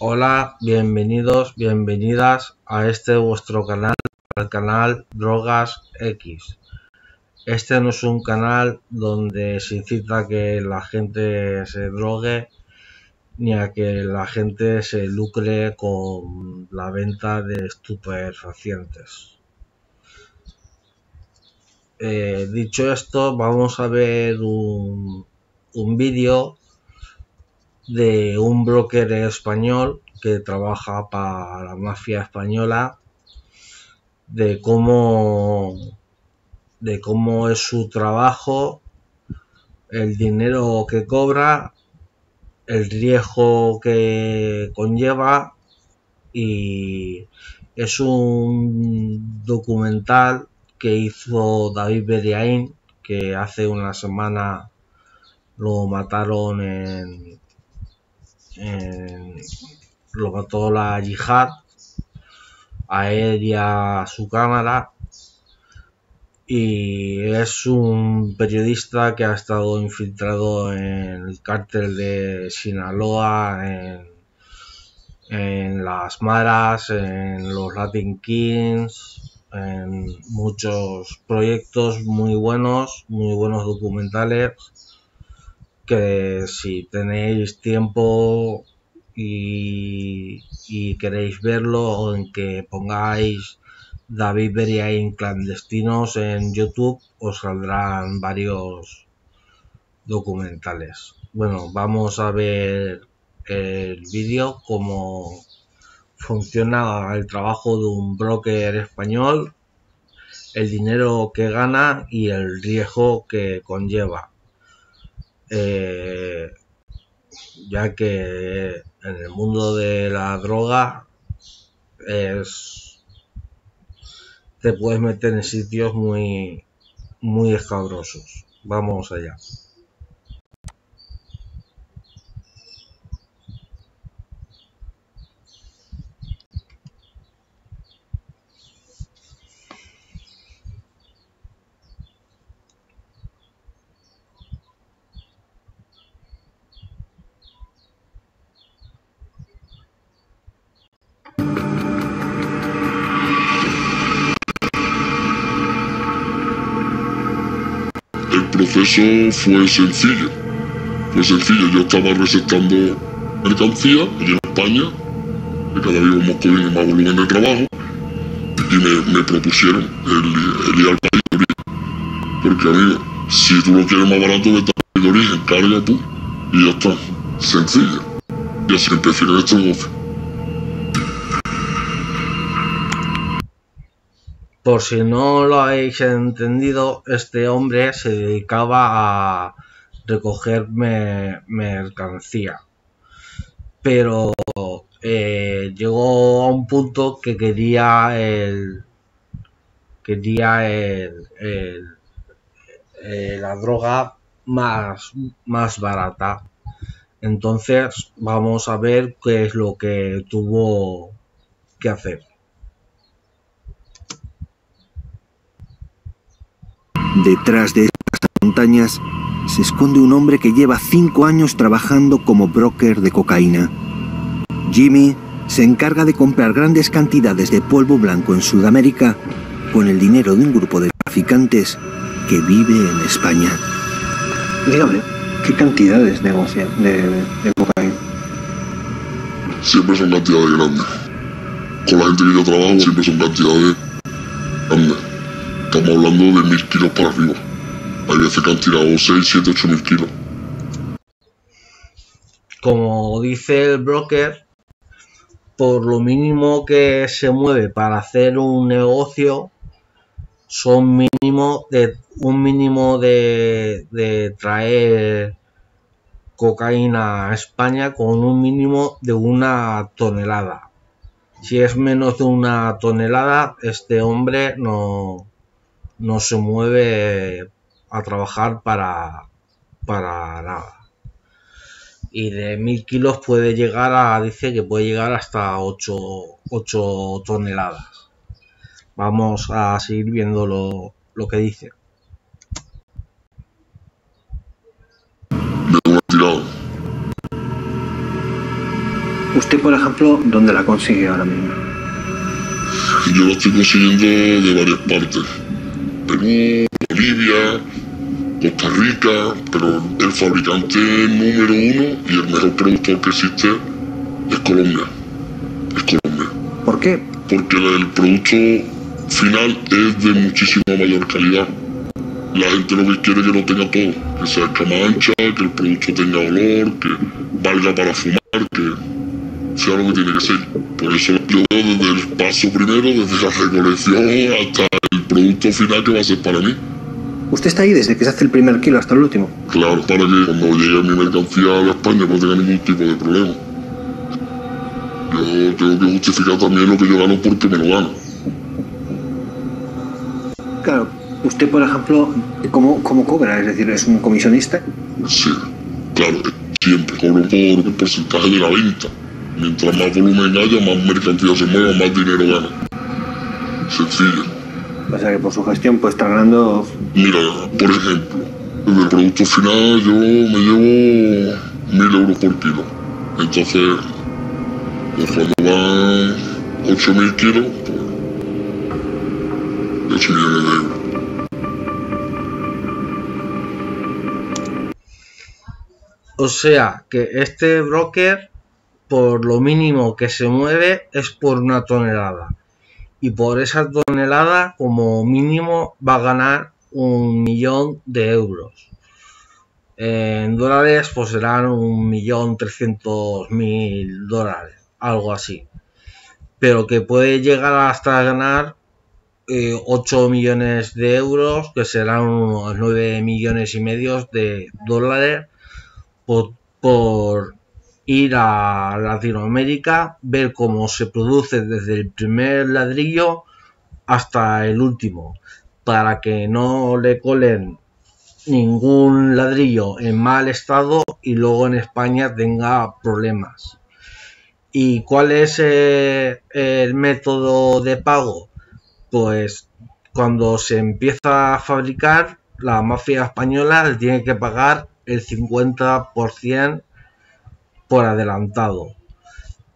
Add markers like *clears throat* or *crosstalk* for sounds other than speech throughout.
Hola, bienvenidos, bienvenidas a este vuestro canal, al canal Drogas X. Este no es un canal donde se incita a que la gente se drogue ni a que la gente se lucre con la venta de estupefacientes. Eh, dicho esto, vamos a ver un, un vídeo de un broker español que trabaja para la mafia española de cómo de cómo es su trabajo el dinero que cobra el riesgo que conlleva y es un documental que hizo David Beriaín que hace una semana lo mataron en, lo mató la yihad a él y a su cámara. Y es un periodista que ha estado infiltrado en el cártel de Sinaloa, en, en las Maras, en los Latin Kings, en muchos proyectos muy buenos, muy buenos documentales que si tenéis tiempo y, queréis verlo o en que pongáis David Beriain clandestinos en YouTube os saldrán varios documentales. Bueno, vamos a ver el vídeo cómo funciona el trabajo de un broker español, el dinero que gana y el riesgo que conlleva. Eh, ya que en el mundo de la droga es te puedes meter en sitios muy muy escabrosos. Vamos allá. Proceso fue sencillo. Fue sencillo, yo estaba recetando mercancía allí en España, que cada vez íbamos cogiendo más volumen de trabajo, y me, propusieron el, ir al país de origen. Porque amigo, si tú lo quieres más barato, vete al país de origen, carga tú, y ya está. Sencillo. Y así empecé en este negocio. Por si no lo habéis entendido, este hombre se dedicaba a recoger mercancía. Pero eh, llegó a un punto que quería el quería el, la droga más, más barata. Entonces vamos a ver qué es lo que tuvo que hacer. Detrás de estas montañas se esconde un hombre que lleva cinco años trabajando como broker de cocaína. Jimmy se encarga de comprar grandes cantidades de polvo blanco en Sudamérica con el dinero de un grupo de traficantes que vive en España. Dígame, ¿qué cantidades negocia de, de cocaína? Siempre son cantidades grandes. Con la gente que yo trabajo siempre son cantidades grandes. Estamos hablando de mil kilos para arriba. Hay veces que han tirado 6, 7, 8 mil kilos. Como dice el broker, por lo mínimo que se mueve para hacer un negocio, son mínimo de un mínimo de, de traer cocaína a España con un mínimo de una tonelada. Si es menos de una tonelada, este hombre no, no se mueve a trabajar para, para nada. Y de mil kilos puede llegar a, dice que puede llegar hasta 8, 8 toneladas. Vamos a seguir viendo lo, lo que dice. Usted, por ejemplo, ¿dónde la consigue ahora mismo? Yo lo estoy consiguiendo de varias partes. Perú, Bolivia, Costa Rica, pero el fabricante número uno y el mejor productor que existe es Colombia. Es Colombia. ¿Por qué? Porque el producto final es de muchísima mayor calidad. La gente lo que quiere es que no tenga todo, que sea cama ancha, que el producto tenga olor, que valga para fumar, que sea lo que tiene que ser. Por eso yo veo desde el paso primero, desde la recolección hasta el producto final que va a ser para mí. Usted está ahí desde que se hace el primer kilo hasta el último. Claro, para que cuando llegue mi mercancía a España no tenga ningún tipo de problema. Yo tengo que justificar también lo que yo gano porque me lo gano. Claro, usted, por ejemplo, ¿cómo, cómo cobra? Es decir, ¿es un comisionista? Sí, claro, siempre cobro por el porcentaje de la venta. Mientras más volumen haya, más mercancía se mueva, más dinero gana. Sencillo. O sea que por su gestión puede estar ganando... Mira, por ejemplo, desde el producto final yo me llevo mil euros por kilo. Entonces, pues cuando van 8.000 kilos, pues 8 millones de euros. O sea que este broker, por lo mínimo que se mueve, es por una tonelada. Y por esa tonelada, como mínimo, va a ganar un millón de euros. En dólares, pues serán un millón trescientos mil dólares, algo así. Pero que puede llegar hasta ganar eh, 8 millones de euros, que serán unos 9 millones y medio de dólares por, por ir a Latinoamérica, ver cómo se produce desde el primer ladrillo hasta el último, para que no le colen ningún ladrillo en mal estado y luego en España tenga problemas. ¿Y cuál es eh, el método de pago? Pues cuando se empieza a fabricar, la mafia española tiene que pagar el 50% por adelantado.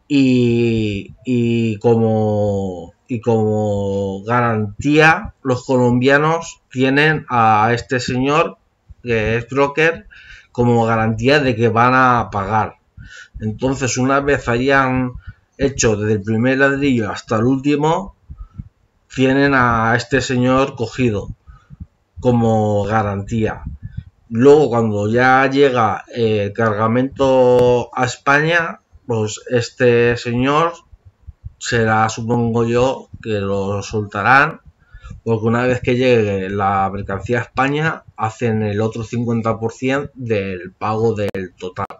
Y, y, como, y como garantía, los colombianos tienen a este señor, que es broker, como garantía de que van a pagar. Entonces, una vez hayan hecho desde el primer ladrillo hasta el último, tienen a este señor cogido como garantía. Luego, cuando ya llega el cargamento a España, pues este señor será, supongo yo, que lo soltarán, porque una vez que llegue la mercancía a España, hacen el otro 50% del pago del total.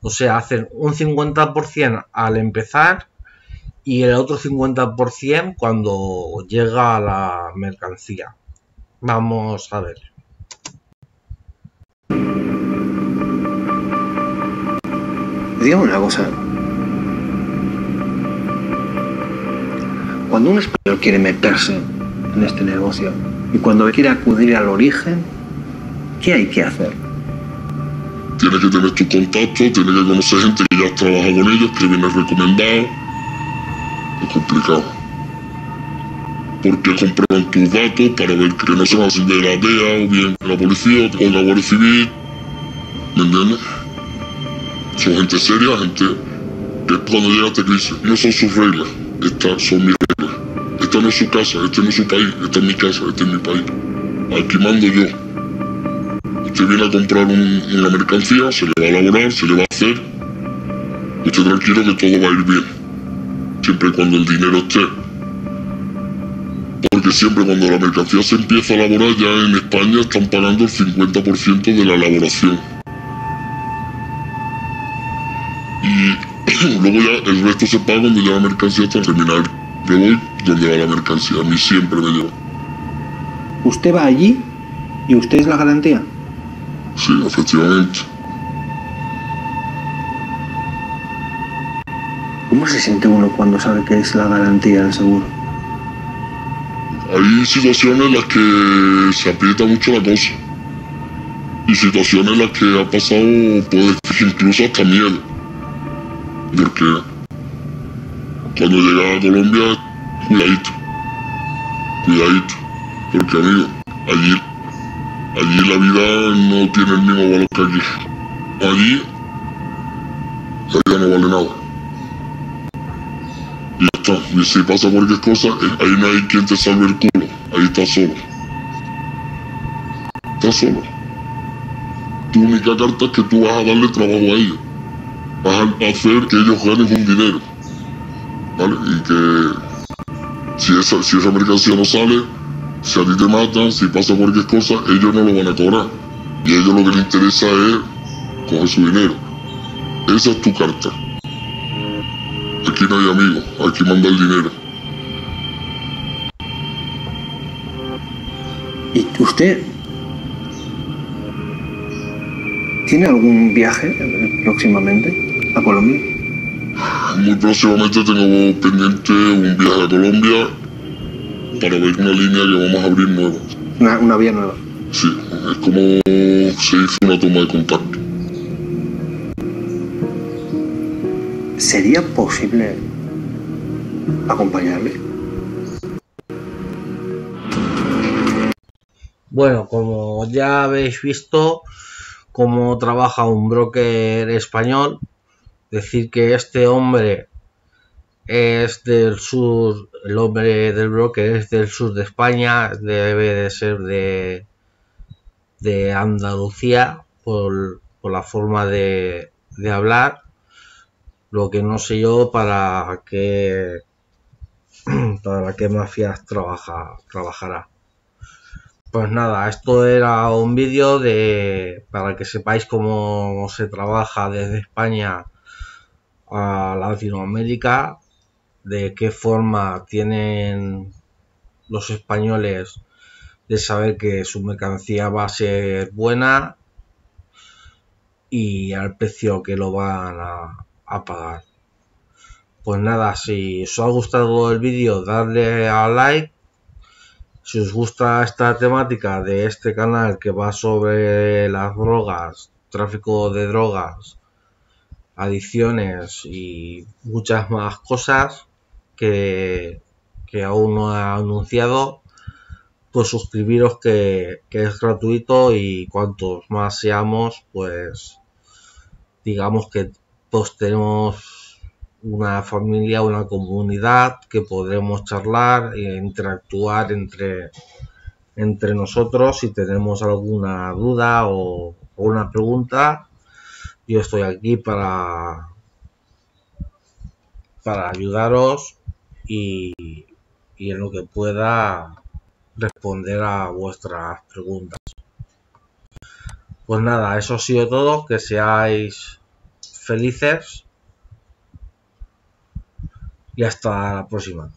O sea, hacen un 50% al empezar y el otro 50% cuando llega la mercancía. Vamos a ver. Dígame una cosa. Cuando un español quiere meterse en este negocio y cuando quiere acudir al origen, ¿qué hay que hacer? Tienes que tener tu contacto, tienes que conocer gente que ya trabaja con ellos, que viene recomendado. Es complicado. Porque comprueban tus datos para ver que no se van de la DEA o bien la policía o la Guardia Civil. ¿Me entiendes? Son gente seria, gente que cuando llega te dice, no son sus reglas, estas son mis reglas. Esta no es su casa, este no es su país, esta es mi casa, este es mi país. Aquí mando yo. Usted viene a comprar un- una mercancía, se le va a elaborar, se le va a hacer. Usted tranquilo que todo va a ir bien. Siempre y cuando el dinero esté. Porque siempre cuando la mercancía se empieza a elaborar, ya en España están pagando el 50% de la elaboración. Y *clears throat* luego ya el resto se paga cuando ya la mercancía está terminada. Yo voy donde va la mercancía, a mí siempre me lleva. Usted va allí y usted es la garantía. Sí, efectivamente. ¿Cómo se siente uno cuando sabe que es la garantía del seguro? Hay situaciones en las que se aprieta mucho la cosa. Y situaciones en las que ha pasado, puede incluso hasta miedo. Porque cuando llega a Colombia, cuidadito. Cuidadito. Porque amigo, allí, allí la vida no tiene el mismo valor que aquí. Allí, la vida no vale nada. Y si pasa cualquier cosa, ahí no hay quien te salve el culo. Ahí estás solo. Estás solo. Tu única carta es que tú vas a darle trabajo a ellos. Vas a hacer que ellos ganen un dinero. ¿Vale? Y que si esa, si esa mercancía no sale, si a ti te matan, si pasa cualquier cosa, ellos no lo van a cobrar. Y a ellos lo que les interesa es coger su dinero. Esa es tu carta. Aquí no hay amigos, aquí manda el dinero. ¿Y usted tiene algún viaje próximamente a Colombia? Muy próximamente tengo pendiente un viaje a Colombia para ver una línea que vamos a abrir nueva. Una, una vía nueva. Sí, es como se hizo una toma de contacto. ¿Sería posible acompañarle? Bueno, como ya habéis visto cómo trabaja un broker español, decir que este hombre es del sur, el hombre del broker es del sur de España, debe de ser de, de Andalucía por, la forma de hablar, lo que no sé yo para qué *clears throat* para qué mafias trabaja, trabajará. Pues nada, esto era un vídeo de para que sepáis cómo se trabaja desde España a Latinoamérica, de qué forma tienen los españoles de saber que su mercancía va a ser buena y al precio que lo van a, a pagar. Pues nada, si os ha gustado el vídeo, dadle a like. Si os gusta esta temática de este canal que va sobre las drogas, tráfico de drogas, adicciones y muchas más cosas que, que aún no he anunciado, pues suscribiros que, que es gratuito y cuantos más seamos, pues digamos que pues tenemos una familia, una comunidad que podremos charlar e interactuar entre, entre nosotros si tenemos alguna duda o, o una pregunta. Yo estoy aquí para, para ayudaros y en lo que pueda responder a vuestras preguntas. Pues nada, eso ha sido todo. Que seáis felices y hasta la próxima.